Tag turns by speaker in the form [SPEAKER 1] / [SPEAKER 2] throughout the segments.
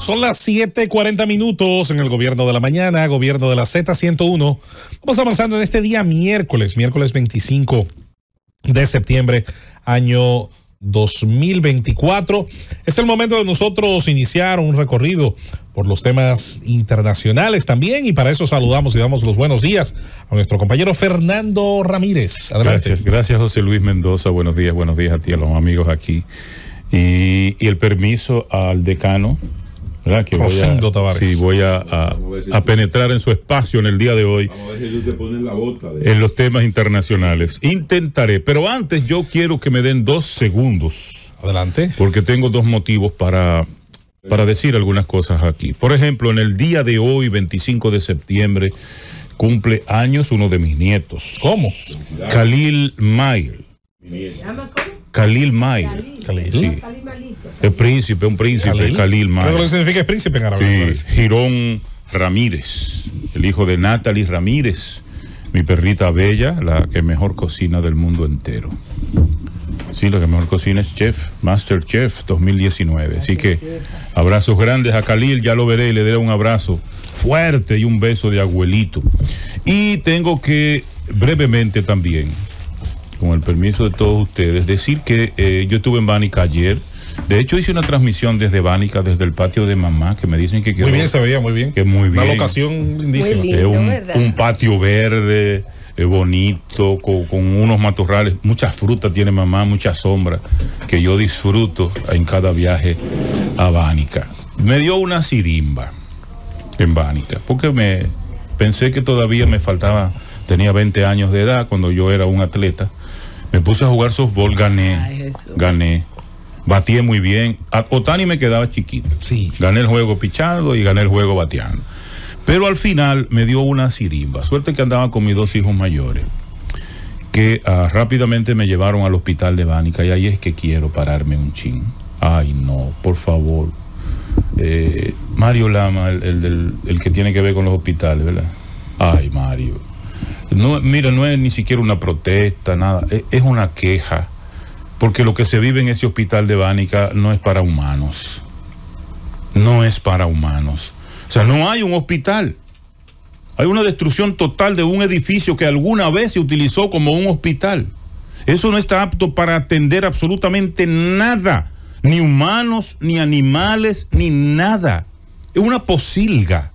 [SPEAKER 1] Son las 7:40 minutos en el gobierno de la mañana, gobierno de la Z101. Vamos avanzando en este día miércoles, miércoles 25 de septiembre, año 2024. Es el momento de nosotros iniciar un recorrido por los temas internacionales también y para eso saludamos y damos los buenos días a nuestro compañero Fernando Ramírez.
[SPEAKER 2] Adelante. Gracias, gracias José Luis Mendoza. Buenos días, buenos días a ti, a los amigos aquí. Y, y el permiso al decano ¿verdad? Que voy a, sí, voy a, a, a, penetrar en su espacio en el día de hoy
[SPEAKER 3] Vamos a ver si te pones la bota
[SPEAKER 2] de... en los temas internacionales. Intentaré, pero antes yo quiero que me den dos segundos.
[SPEAKER 1] Adelante.
[SPEAKER 2] Porque tengo dos motivos para, para decir algunas cosas aquí. Por ejemplo, en el día de hoy, 25 de septiembre, cumple años uno de mis nietos.
[SPEAKER 1] ¿Cómo?
[SPEAKER 2] Khalil Mail. Khalil Mail.
[SPEAKER 1] Khalil.
[SPEAKER 2] Sí. El príncipe, un príncipe, Khalil, Khalil Mail.
[SPEAKER 1] Creo que lo que significa es príncipe en árabe.
[SPEAKER 2] Sí. Girón Ramírez, el hijo de Natalie Ramírez, mi perrita bella, la que mejor cocina del mundo entero. Sí, la que mejor cocina es Chef, Master Chef 2019. Así que abrazos grandes a Khalil, ya lo veré y le daré un abrazo fuerte y un beso de abuelito. Y tengo que brevemente también con el permiso de todos ustedes, decir que eh, yo estuve en Bánica ayer. De hecho, hice una transmisión desde Bánica, desde el patio de mamá, que me dicen que quedó,
[SPEAKER 1] Muy bien, se veía muy bien.
[SPEAKER 2] Que muy bien.
[SPEAKER 1] Una locación lindísima.
[SPEAKER 2] Es un, un, patio verde, eh, bonito, con, con, unos matorrales. Muchas frutas tiene mamá, mucha sombra, que yo disfruto en cada viaje a Bánica. Me dio una sirimba en Bánica, porque me pensé que todavía me faltaba, tenía 20 años de edad cuando yo era un atleta me puse a jugar softball, gané. Ay, gané. Batí muy bien. A Otani me quedaba chiquito.
[SPEAKER 1] Sí.
[SPEAKER 2] Gané el juego pichado y gané el juego bateando. Pero al final me dio una sirimba. Suerte que andaba con mis dos hijos mayores. Que uh, rápidamente me llevaron al hospital de Bánica. Y ahí es que quiero pararme un chin. Ay, no, por favor. Eh, Mario Lama, el, el, el, el que tiene que ver con los hospitales, ¿verdad? Ay, Mario no, mira, no es ni siquiera una protesta, nada, es, es, una queja, porque lo que se vive en ese hospital de Bánica no es para humanos, no es para humanos. O sea, no hay un hospital. Hay una destrucción total de un edificio que alguna vez se utilizó como un hospital. Eso no está apto para atender absolutamente nada, ni humanos, ni animales, ni nada. Es una posilga.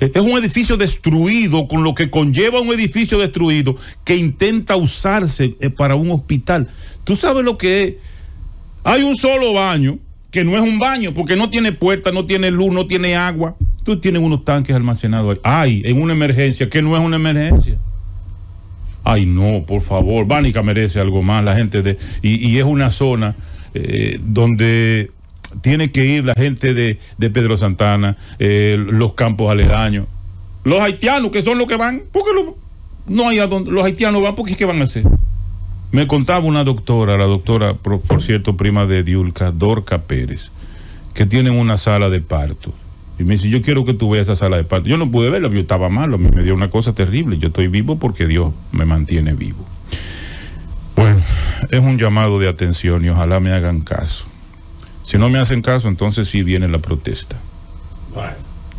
[SPEAKER 2] Es un edificio destruido, con lo que conlleva un edificio destruido que intenta usarse eh, para un hospital. Tú sabes lo que es. Hay un solo baño, que no es un baño, porque no tiene puerta, no tiene luz, no tiene agua. Tú tienes unos tanques almacenados ahí. Ay, en una emergencia, que no es una emergencia. Ay, no, por favor, Bánica merece algo más. La gente de. Y, y es una zona eh, donde tiene que ir la gente de, de Pedro Santana, eh, los campos aledaños. Los haitianos, que son los que van, porque lo, no hay a donde, los haitianos van, porque ¿qué van a hacer? Me contaba una doctora, la doctora, por, por cierto, prima de Diulca, Dorca Pérez, que tienen una sala de parto. Y me dice, yo quiero que tú veas esa sala de parto. Yo no pude verla, yo estaba malo, a mí me dio una cosa terrible. Yo estoy vivo porque Dios me mantiene vivo. Bueno, es un llamado de atención y ojalá me hagan caso. Si no me hacen caso, entonces sí viene la protesta.
[SPEAKER 1] Bueno.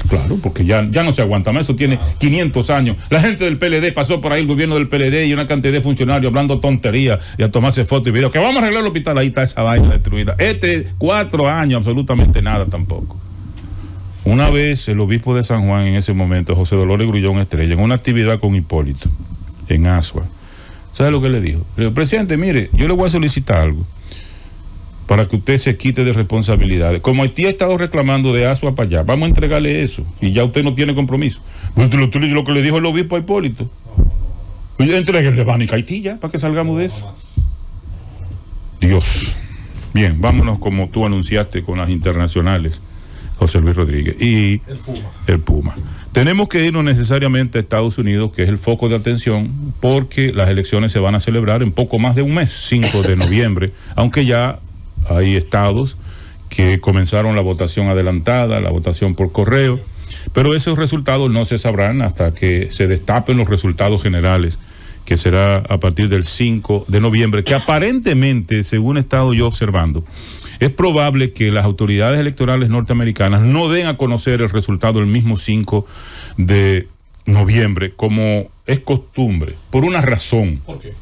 [SPEAKER 2] Claro, porque ya, ya no se aguanta más. Eso tiene 500 años. La gente del PLD pasó por ahí, el gobierno del PLD y una cantidad de funcionarios hablando tonterías y a tomarse fotos y videos. Que vamos a arreglar el hospital. Ahí está esa vaina destruida. Este, cuatro años, absolutamente nada tampoco. Una vez el obispo de San Juan, en ese momento, José Dolores Grullón Estrella, en una actividad con Hipólito, en Asua, ¿sabe lo que le dijo? Le dijo, presidente, mire, yo le voy a solicitar algo para que usted se quite de responsabilidades. Como Haití ha estado reclamando de Asua para allá, vamos a entregarle eso y ya usted no tiene compromiso. Lo, lo que le dijo el obispo a Hipólito. Entreguenle Bánica Haití ya para que salgamos de eso. Dios. Bien, vámonos como tú anunciaste con las internacionales, José Luis Rodríguez. Y
[SPEAKER 1] el Puma.
[SPEAKER 2] El Puma. Tenemos que irnos necesariamente a Estados Unidos, que es el foco de atención, porque las elecciones se van a celebrar en poco más de un mes, 5 de noviembre, aunque ya hay estados que comenzaron la votación adelantada, la votación por correo, pero esos resultados no se sabrán hasta que se destapen los resultados generales, que será a partir del 5 de noviembre, que aparentemente, según he estado yo observando, es probable que las autoridades electorales norteamericanas no den a conocer el resultado el mismo 5 de noviembre, como es costumbre, por una razón.
[SPEAKER 1] ¿Por qué?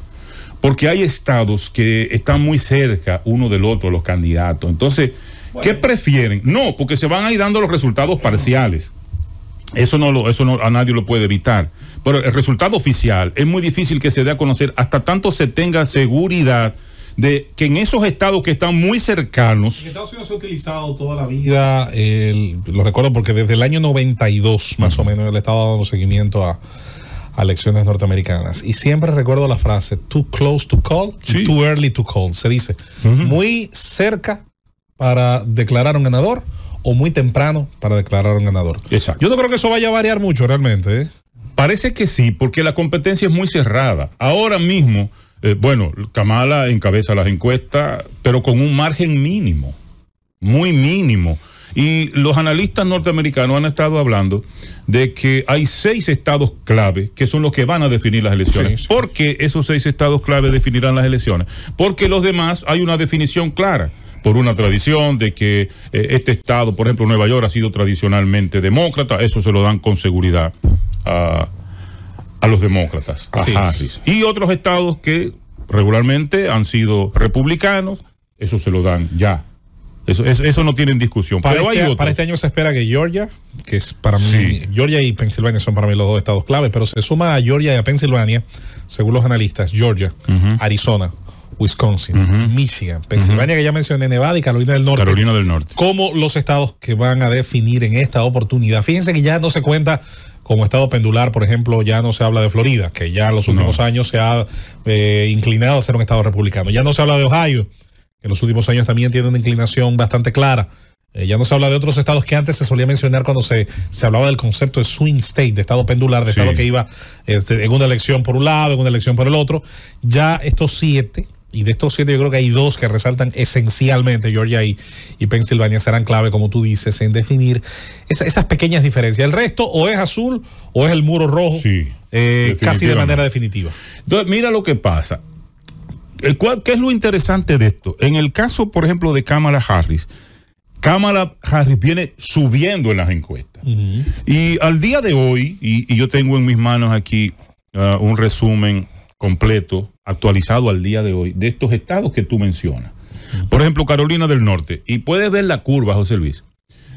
[SPEAKER 2] Porque hay estados que están muy cerca uno del otro, los candidatos. Entonces, ¿qué prefieren? No, porque se van a ir dando los resultados parciales. Eso no lo, eso no, a nadie lo puede evitar. Pero el resultado oficial es muy difícil que se dé a conocer hasta tanto se tenga seguridad de que en esos estados que están muy cercanos.
[SPEAKER 1] En Estados Unidos se ha utilizado toda la vida, el- lo recuerdo porque desde el año 92 más o menos le estaba dando seguimiento a, a elecciones norteamericanas. Y siempre recuerdo la frase, too close to call,
[SPEAKER 2] Sí.
[SPEAKER 1] too early to call. Se dice, muy cerca para declarar un ganador o muy temprano para declarar un ganador.
[SPEAKER 2] Exacto.
[SPEAKER 1] Yo no creo que eso vaya a variar mucho realmente. ¿eh?
[SPEAKER 2] Parece que sí, porque la competencia es muy cerrada. Ahora mismo, eh, bueno, Kamala encabeza las encuestas, pero con un margen mínimo, muy mínimo. Y los analistas norteamericanos han estado hablando de que hay seis estados clave que son los que van a definir las elecciones.
[SPEAKER 1] Sí, sí.
[SPEAKER 2] ¿Por qué esos seis estados clave definirán las elecciones? Porque los demás hay una definición clara por una tradición de que eh, este estado, por ejemplo, Nueva York ha sido tradicionalmente demócrata, eso se lo dan con seguridad a, a los demócratas, a. Harris. Y otros estados que regularmente han sido republicanos, eso se lo dan ya. Eso, eso, eso no tienen discusión.
[SPEAKER 1] Para,
[SPEAKER 2] Pero hay
[SPEAKER 1] este,
[SPEAKER 2] otros.
[SPEAKER 1] para este año se espera que Georgia, que es para mí. Georgia y Pensilvania son para mí los dos estados clave, pero se suma a Georgia y a Pensilvania, según los analistas, Georgia, Arizona, Wisconsin, Michigan, Pensilvania, que ya mencioné, Nevada y Carolina del Norte.
[SPEAKER 2] Carolina del Norte.
[SPEAKER 1] Como los estados que van a definir en esta oportunidad. Fíjense que ya no se cuenta como estado pendular, por ejemplo, ya no se habla de Florida, que ya en los últimos años se ha eh, inclinado a ser un estado republicano. Ya no se habla de Ohio, que en los últimos años también tiene una inclinación bastante clara. Eh, ya no se habla de otros estados que antes se solía mencionar cuando se, se hablaba del concepto de swing state, de estado pendular, de
[SPEAKER 2] Sí.
[SPEAKER 1] estado que iba este, en una elección por un lado, en una elección por el otro. Ya estos siete, y de estos siete yo creo que hay dos que resaltan esencialmente, Georgia y, y Pensilvania serán clave, como tú dices, en definir esa- esas pequeñas diferencias. El resto o es azul o es el muro rojo,
[SPEAKER 2] Sí,
[SPEAKER 1] eh, casi de manera definitiva.
[SPEAKER 2] Entonces, mira lo que pasa. El cual- ¿Qué es lo interesante de esto? En el caso, por ejemplo, de Kamala Harris, Kamala Harris viene subiendo en las encuestas. Y al día de hoy, y, y yo tengo en mis manos aquí ah, un resumen completo, actualizado al día de hoy, de estos estados que tú mencionas. Por ejemplo, Carolina del Norte. Y puedes ver la curva, José Luis.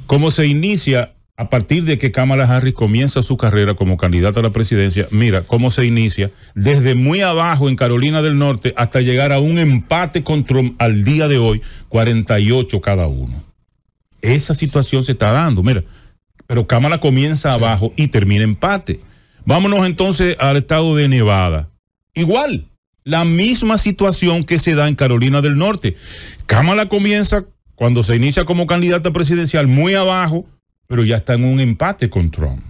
[SPEAKER 2] Cómo se inicia a partir de que Kamala Harris comienza su carrera como candidata a la presidencia. Mira cómo se inicia desde muy abajo en Carolina del Norte hasta llegar a un empate con Trump al día de hoy, 48 cada uno. Esa situación se está dando, mira. Pero Kamala comienza abajo y termina empate. Vámonos entonces al estado de Nevada. Igual, la misma situación que se da en Carolina del Norte. Kamala comienza cuando se inicia como candidata presidencial muy abajo, pero ya está en un empate con Trump.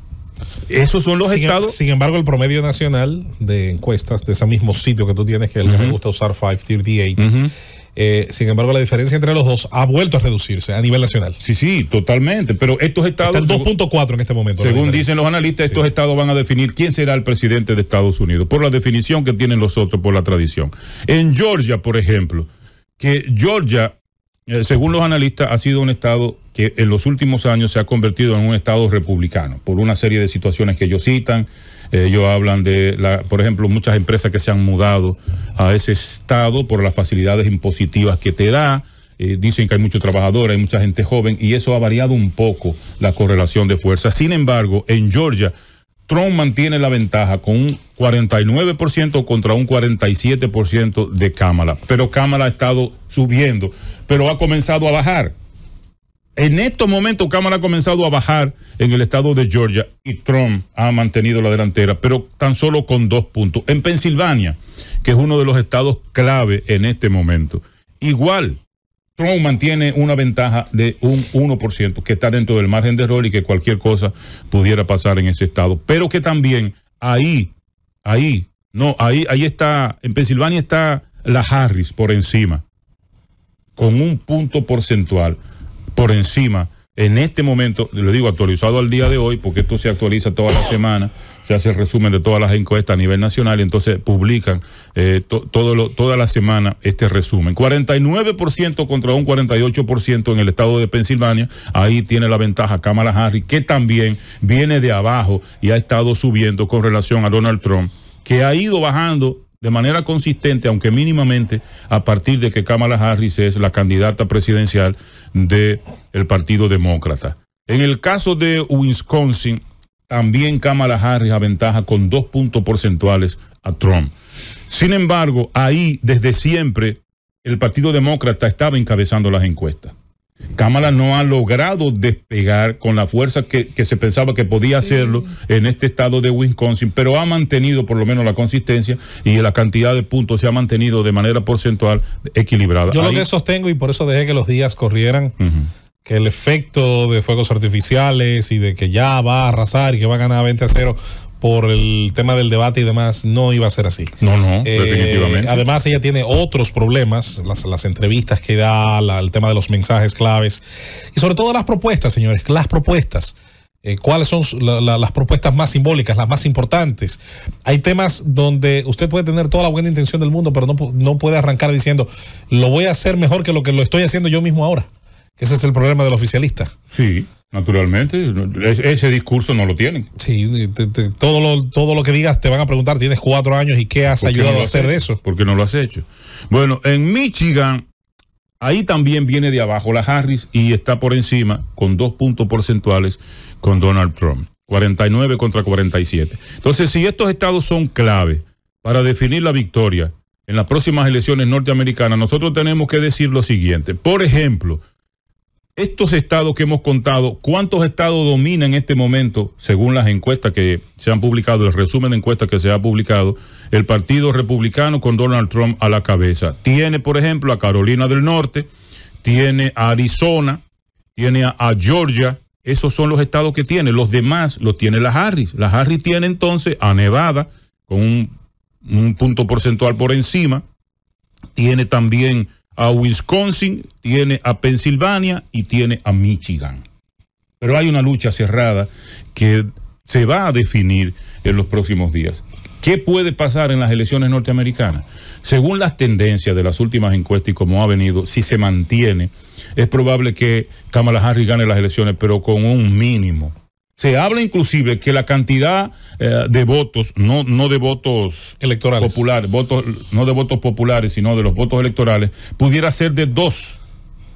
[SPEAKER 2] Esos son los
[SPEAKER 1] sin,
[SPEAKER 2] estados.
[SPEAKER 1] sin embargo, el promedio nacional de encuestas de ese mismo sitio que tú tienes, que es el que me gusta usar 538,
[SPEAKER 2] Ujú.
[SPEAKER 1] eh, sin embargo, la diferencia entre los dos ha vuelto a reducirse a nivel nacional.
[SPEAKER 2] Sí, sí, totalmente. Pero estos estados.
[SPEAKER 1] Está en
[SPEAKER 2] según-
[SPEAKER 1] 2.4 en este momento.
[SPEAKER 2] Según dicen los analistas, estos
[SPEAKER 1] Sí.
[SPEAKER 2] estados van a definir quién será el presidente de Estados Unidos, por la definición que tienen los otros, por la tradición. En Georgia, por ejemplo, que Georgia, eh, según los analistas, ha sido un estado que en los últimos años se ha convertido en un estado republicano, por una serie de situaciones que ellos citan. Eh, ellos hablan de, la, por ejemplo, muchas empresas que se han mudado a ese estado por las facilidades impositivas que te da. Eh, dicen que hay muchos trabajadores, hay mucha gente joven y eso ha variado un poco la correlación de fuerza. Sin embargo, en Georgia, Trump mantiene la ventaja con un 49% contra un 47% de Kamala. Pero Kamala ha estado subiendo, pero ha comenzado a bajar. En estos momentos Kamala ha comenzado a bajar en el estado de Georgia y Trump ha mantenido la delantera, pero tan solo con dos puntos. En Pensilvania, que es uno de los estados clave en este momento, igual Trump mantiene una ventaja de un 1%, que está dentro del margen de error y que cualquier cosa pudiera pasar en ese estado. Pero que también ahí, ahí, no, ahí, ahí está, en Pensilvania está la Harris por encima, con un punto porcentual por encima. En este momento, le digo actualizado al día de hoy, porque esto se actualiza toda la semana, se hace el resumen de todas las encuestas a nivel nacional y entonces publican eh, to- todo toda la semana este resumen. 49% contra un 48% en el estado de Pensilvania. Ahí tiene la ventaja Kamala Harris, que también viene de abajo y ha estado subiendo con relación a Donald Trump, que ha ido bajando de manera consistente, aunque mínimamente, a partir de que Kamala Harris es la candidata presidencial del Partido Demócrata. En el caso de Wisconsin, también Kamala Harris aventaja con dos puntos porcentuales a Trump. Sin embargo, ahí desde siempre el Partido Demócrata estaba encabezando las encuestas. Kamala no ha logrado despegar con la fuerza que, que se pensaba que podía hacerlo en este estado de Wisconsin, pero ha mantenido por lo menos la consistencia y la cantidad de puntos se ha mantenido de manera porcentual equilibrada.
[SPEAKER 1] Yo lo que sostengo y por eso dejé que los días corrieran. Que el efecto de fuegos artificiales y de que ya va a arrasar y que va a ganar 20 a 0 por el tema del debate y demás, no iba a ser así.
[SPEAKER 2] No, no,
[SPEAKER 1] Eh,
[SPEAKER 2] definitivamente.
[SPEAKER 1] Además, ella tiene otros problemas, las, las entrevistas que da, la- el tema de los mensajes claves y sobre todo las propuestas, señores, las propuestas. Eh, ¿Cuáles son su- la- la- las propuestas más simbólicas, las más importantes? Hay temas donde usted puede tener toda la buena intención del mundo, pero no, no puede arrancar diciendo, lo voy a hacer mejor que lo que lo estoy haciendo yo mismo ahora. Ese es el problema del oficialista.
[SPEAKER 2] Sí, naturalmente. Es- Ese discurso no lo tienen.
[SPEAKER 1] Sí, te- te- todo, lo, todo lo que digas te van a preguntar, tienes cuatro años y qué has
[SPEAKER 2] ¿Por qué
[SPEAKER 1] ayudado
[SPEAKER 2] no
[SPEAKER 1] a hacer de eso.
[SPEAKER 2] ¿Por qué no lo has hecho? Bueno, en Michigan, ahí también viene de abajo la Harris y está por encima con dos puntos porcentuales con Donald Trump. 49 contra 47. Entonces, si estos estados son clave para definir la victoria en las próximas elecciones norteamericanas, nosotros tenemos que decir lo siguiente. Por ejemplo, estos estados que hemos contado, ¿cuántos estados dominan en este momento, según las encuestas que se han publicado, el resumen de encuestas que se ha publicado, el Partido Republicano con Donald Trump a la cabeza? Tiene, por ejemplo, a Carolina del Norte, tiene a Arizona, tiene a, Georgia, esos son los estados que tiene. Los demás los tiene la Harris. La Harris tiene entonces a Nevada con un punto porcentual por encima, tiene también a Wisconsin, tiene a Pensilvania y tiene a Michigan. Pero hay una lucha cerrada que se va a definir en los próximos días. ¿Qué puede pasar en las elecciones norteamericanas? Según las tendencias de las últimas encuestas y como ha venido, si se mantiene, es probable que Kamala Harris gane las elecciones, pero con un mínimo. Se habla inclusive que la cantidad eh, de votos, no, no de votos
[SPEAKER 1] Electorales.
[SPEAKER 2] populares, votos, no de votos populares, sino de los votos electorales, pudiera ser de dos.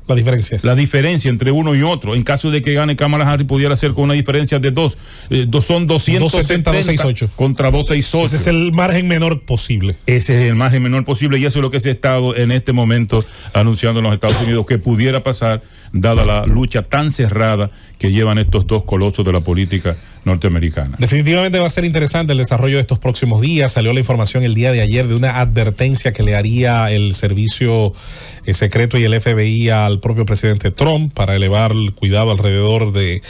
[SPEAKER 1] La diferencia.
[SPEAKER 2] La diferencia entre uno y otro, en caso de que gane Kamala Harris, pudiera ser con una diferencia de dos. Eh, dos son 270
[SPEAKER 1] 268.
[SPEAKER 2] contra 268.
[SPEAKER 1] Ese es el margen menor posible.
[SPEAKER 2] Ese es el margen menor posible y eso es lo que se ha estado en este momento anunciando en los Estados Unidos que pudiera pasar dada la lucha tan cerrada que llevan estos dos colosos de la política norteamericana.
[SPEAKER 1] Definitivamente va a ser interesante el desarrollo de estos próximos días. Salió la información el día de ayer de una advertencia que le haría el servicio eh, secreto y el FBI al propio presidente Trump para elevar el cuidado alrededor de,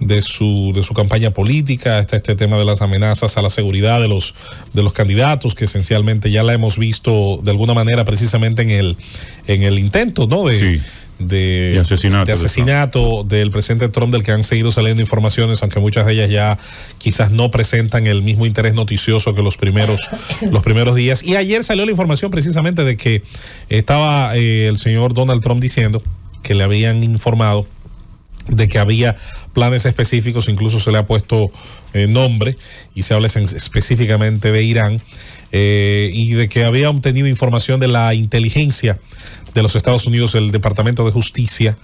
[SPEAKER 1] de, su, de su campaña política. Está este tema de las amenazas a la seguridad de los, de los candidatos, que esencialmente ya la hemos visto de alguna manera precisamente en el, en el intento, ¿no? De,
[SPEAKER 2] Sí.
[SPEAKER 1] De,
[SPEAKER 2] De asesinato
[SPEAKER 1] de asesinato del presidente Trump del que han seguido saliendo informaciones, aunque muchas de ellas ya quizás no presentan el mismo interés noticioso que los primeros, los primeros días. Y ayer salió la información precisamente de que estaba eh, el señor Donald Trump diciendo que le habían informado de que había planes específicos, incluso se le ha puesto eh, nombre y se habla en- específicamente de Irán, eh, y de que había obtenido información de la inteligencia de los Estados Unidos, el Departamento de Justicia.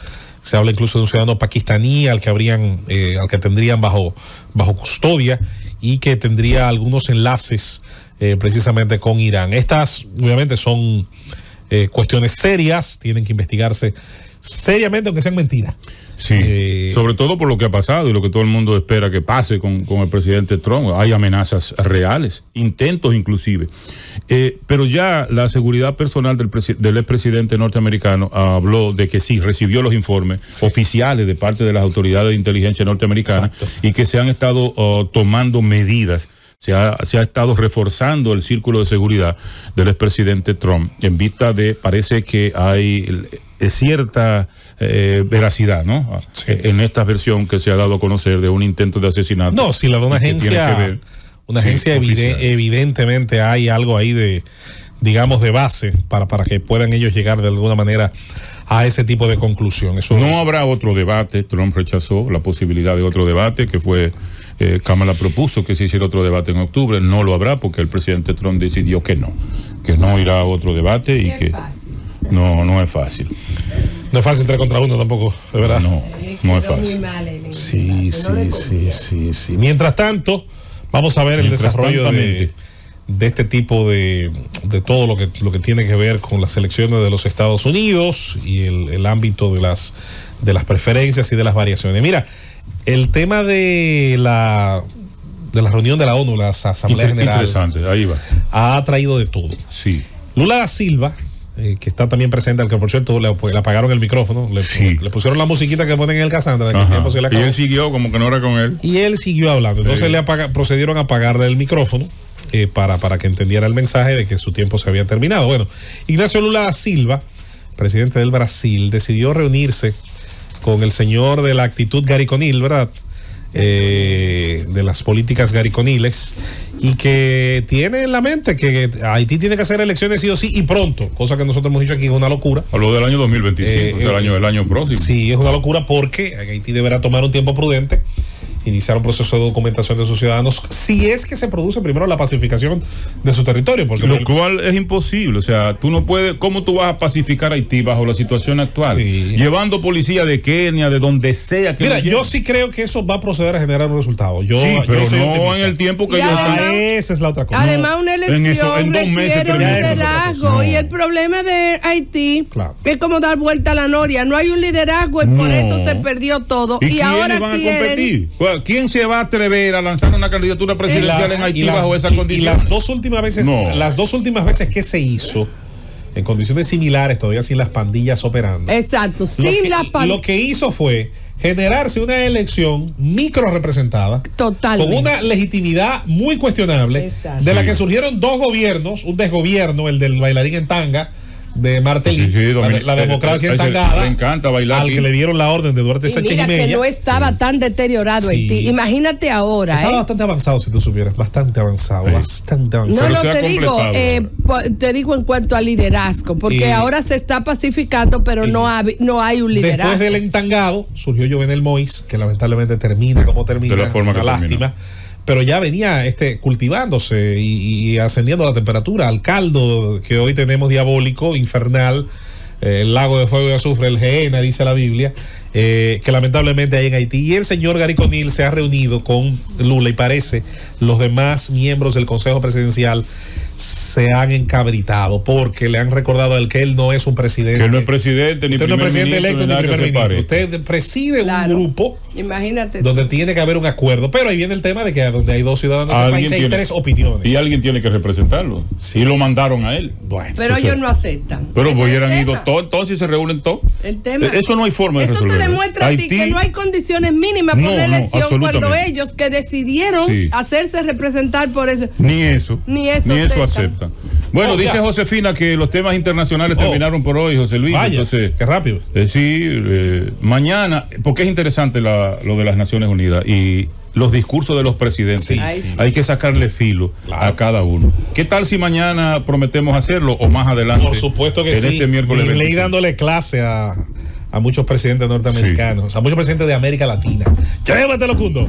[SPEAKER 1] Se habla incluso de un ciudadano pakistaní al que habrían, eh, al que tendrían bajo, bajo custodia y que tendría algunos enlaces precisamente con Irán. Estas, obviamente, son cuestiones serias, tienen que investigarse seriamente, aunque sean mentiras.
[SPEAKER 2] Sí,
[SPEAKER 1] Eh,
[SPEAKER 2] sobre todo por lo que ha pasado y lo que todo el mundo espera que pase con, con el presidente Trump. Hay amenazas reales, intentos inclusive. Eh, pero ya la seguridad personal del, del expresidente norteamericano habló de que sí, recibió los informes oficiales de parte de las autoridades de inteligencia norteamericanas y que se han estado oh, tomando medidas. Se ha, se ha estado reforzando el círculo de seguridad del expresidente Trump en vista de, parece que hay eh, cierta eh, veracidad, ¿no?
[SPEAKER 1] Sí.
[SPEAKER 2] En esta versión que se ha dado a conocer de un intento de asesinato.
[SPEAKER 1] No, si la de una
[SPEAKER 2] que tiene
[SPEAKER 1] agencia,
[SPEAKER 2] que ver-
[SPEAKER 1] una
[SPEAKER 2] Sí,
[SPEAKER 1] agencia evide-
[SPEAKER 2] oficial.
[SPEAKER 1] evidentemente hay algo ahí de, digamos, de base para, para que puedan ellos llegar de alguna manera a ese tipo de conclusión. Eso
[SPEAKER 2] No habrá otro debate. Trump rechazó la posibilidad de otro debate que fue. Eh, Kamala propuso que se hiciera otro debate en octubre. No lo habrá porque el presidente Trump decidió que no. Que no irá a otro debate y que. No, no es fácil.
[SPEAKER 1] No es fácil tres contra uno tampoco, de verdad.
[SPEAKER 2] No, no es
[SPEAKER 4] Muy
[SPEAKER 2] fácil.
[SPEAKER 4] mal el
[SPEAKER 1] Sí, sí, sí, sí, sí. Mientras tanto, vamos a ver el desarrollo de, de este tipo de, de todo lo que, lo que tiene que ver con las elecciones de los Estados Unidos y el, el ámbito de las, de las preferencias y de las variaciones. Mira, el tema de la, de la reunión de la ONU, la Asamblea
[SPEAKER 2] Inter-
[SPEAKER 1] General,
[SPEAKER 2] Interesante, ahí va.
[SPEAKER 1] ha traído de todo.
[SPEAKER 2] Sí.
[SPEAKER 1] Lula da Silva, eh, que está también presente, al que por cierto le, le apagaron el micrófono, le,
[SPEAKER 2] Sí.
[SPEAKER 1] le pusieron la musiquita que ponen en el Casandra, de que el
[SPEAKER 2] Ajá.
[SPEAKER 1] tiempo se le
[SPEAKER 2] Y él siguió como que no era con él.
[SPEAKER 1] Y él siguió hablando. Entonces
[SPEAKER 2] Sí.
[SPEAKER 1] le apaga- procedieron a apagarle el micrófono eh, para, para que entendiera el mensaje de que su tiempo se había terminado. Bueno, Ignacio Lula da Silva, presidente del Brasil, decidió reunirse con el señor de la actitud gariconil, ¿verdad? Eh, de las políticas gariconiles y que tiene en la mente que Haití tiene que hacer elecciones sí o sí y pronto, cosa que nosotros hemos dicho aquí es una locura.
[SPEAKER 2] Habló del año 2025,
[SPEAKER 1] Eh,
[SPEAKER 2] o sea, el
[SPEAKER 1] eh,
[SPEAKER 2] año, el año próximo.
[SPEAKER 1] Sí, es una locura porque Haití deberá tomar un tiempo prudente, iniciar un proceso de documentación de sus ciudadanos, si es que se produce primero la pacificación de su territorio, porque
[SPEAKER 2] Lo cual es imposible, o sea, tú no puedes, ¿cómo tú vas a pacificar Haití bajo la situación actual?
[SPEAKER 1] Sí.
[SPEAKER 2] Llevando policía de Kenia, de donde sea que
[SPEAKER 1] Mira, yo sí creo que eso va a proceder a generar un resultado. Yo,
[SPEAKER 2] Sí,
[SPEAKER 1] yo
[SPEAKER 2] pero no
[SPEAKER 1] optimista.
[SPEAKER 2] en el tiempo que
[SPEAKER 4] Y
[SPEAKER 2] ellos
[SPEAKER 4] además-
[SPEAKER 2] están.
[SPEAKER 1] Esa es la otra cosa.
[SPEAKER 4] Además, una
[SPEAKER 2] en
[SPEAKER 4] elección
[SPEAKER 2] eso- en dos meses
[SPEAKER 4] un
[SPEAKER 1] eso
[SPEAKER 4] liderazgo. Y el problema de Haití
[SPEAKER 1] Claro.
[SPEAKER 4] es como dar vuelta a la noria. No hay un liderazgo y por eso se perdió todo.
[SPEAKER 2] ¿Y,
[SPEAKER 4] ahora
[SPEAKER 2] van a
[SPEAKER 4] quieren-
[SPEAKER 2] competir? ¿Quién se va a atrever a lanzar una candidatura presidencial
[SPEAKER 1] las,
[SPEAKER 2] en Haití
[SPEAKER 1] las-
[SPEAKER 2] bajo esas
[SPEAKER 1] y- y
[SPEAKER 2] condiciones?
[SPEAKER 1] las dos últimas veces,
[SPEAKER 2] No.
[SPEAKER 1] las dos últimas veces que se hizo en condiciones similares, todavía sin las pandillas operando.
[SPEAKER 4] Exacto, sin
[SPEAKER 1] que,
[SPEAKER 4] la pan-
[SPEAKER 1] lo que hizo fue generarse una elección micro representada
[SPEAKER 4] Totalmente.
[SPEAKER 1] con una legitimidad muy cuestionable
[SPEAKER 4] Exacto.
[SPEAKER 1] de la
[SPEAKER 2] Sí.
[SPEAKER 1] que surgieron dos gobiernos, un desgobierno, el del bailarín en tanga de Martelly,
[SPEAKER 2] Sí, sí,
[SPEAKER 1] la, democracia entangada,
[SPEAKER 2] le encanta bailar
[SPEAKER 1] al
[SPEAKER 2] aquí.
[SPEAKER 1] que le dieron la orden de Duarte
[SPEAKER 4] Y
[SPEAKER 1] Sánchez
[SPEAKER 4] mira que
[SPEAKER 1] Jiménez.
[SPEAKER 4] no estaba tan deteriorado
[SPEAKER 1] Sí.
[SPEAKER 4] Haití. Imagínate ahora,
[SPEAKER 1] Estaba
[SPEAKER 4] ¿eh?
[SPEAKER 1] bastante avanzado, si tú supieras, bastante avanzado,
[SPEAKER 2] Sí.
[SPEAKER 1] bastante
[SPEAKER 4] No,
[SPEAKER 1] avanzado.
[SPEAKER 4] No,
[SPEAKER 2] ha
[SPEAKER 4] te digo, eh, te digo en cuanto a liderazgo, porque
[SPEAKER 1] Y-
[SPEAKER 4] ahora se está pacificando, pero
[SPEAKER 1] y-
[SPEAKER 4] no, hay- no hay un liderazgo.
[SPEAKER 1] Después del entangado surgió Jovenel Mois, que lamentablemente termina como termina.
[SPEAKER 2] De la forma
[SPEAKER 1] una
[SPEAKER 2] que
[SPEAKER 1] lástima. Pero ya venía este, cultivándose y, ascendiendo la temperatura. Al caldo que hoy tenemos diabólico, infernal, eh, el lago de fuego y azufre, el Geena, dice la Biblia, eh, que lamentablemente hay en Haití. Y el señor Gary Conil se ha reunido con Lula y parece los demás miembros del Consejo Presidencial se han encabritado porque le han recordado a él que él no es un presidente.
[SPEAKER 2] Que él no es presidente, ni
[SPEAKER 1] Usted no es presidente
[SPEAKER 2] ministro,
[SPEAKER 1] electo
[SPEAKER 2] ni
[SPEAKER 1] primer ministro. Usted preside
[SPEAKER 4] Claro.
[SPEAKER 1] un grupo
[SPEAKER 4] Imagínate.
[SPEAKER 1] donde tiene que haber un acuerdo. Pero ahí viene el tema de que donde hay dos ciudadanos del país hay
[SPEAKER 2] tiene-
[SPEAKER 1] tres opiniones.
[SPEAKER 2] Y alguien tiene que representarlo.
[SPEAKER 1] Sí.
[SPEAKER 2] Y lo mandaron a él.
[SPEAKER 1] bueno,
[SPEAKER 4] pero
[SPEAKER 2] o sea,
[SPEAKER 4] ellos no aceptan.
[SPEAKER 2] Pero hubieran ido
[SPEAKER 4] tema.
[SPEAKER 2] todos, entonces se reúnen todos. Eh, Eso no hay forma de
[SPEAKER 4] Eso
[SPEAKER 2] resolverlo.
[SPEAKER 4] Te demuestra a ti que no hay condiciones mínimas
[SPEAKER 2] No,
[SPEAKER 4] por una
[SPEAKER 2] no,
[SPEAKER 4] elección cuando ellos que decidieron
[SPEAKER 2] Sí.
[SPEAKER 4] hacerse representar por eso.
[SPEAKER 2] Ni eso.
[SPEAKER 4] Ni eso
[SPEAKER 2] Ni eso aceptan. Bueno,
[SPEAKER 1] Oh,
[SPEAKER 2] dice
[SPEAKER 1] ya.
[SPEAKER 2] Josefina que los temas internacionales
[SPEAKER 1] Oh.
[SPEAKER 2] terminaron por hoy, José Luis.
[SPEAKER 1] vaya,
[SPEAKER 2] Entonces,
[SPEAKER 1] qué rápido.
[SPEAKER 2] eh, sí, eh, mañana, porque es interesante la- lo de las Naciones Unidas y los discursos de los presidentes.
[SPEAKER 1] Sí,
[SPEAKER 4] Ay,
[SPEAKER 1] sí,
[SPEAKER 2] Hay que sacarle filo
[SPEAKER 1] Claro.
[SPEAKER 2] a cada uno. ¿Qué tal si mañana prometemos hacerlo o más adelante?
[SPEAKER 1] Por supuesto que
[SPEAKER 2] en
[SPEAKER 1] sí.
[SPEAKER 2] este miércoles.
[SPEAKER 1] Y leí
[SPEAKER 2] 25?
[SPEAKER 1] dándole clase a, a muchos presidentes norteamericanos, a muchos presidentes de América Latina. Llévatelo, Cundo.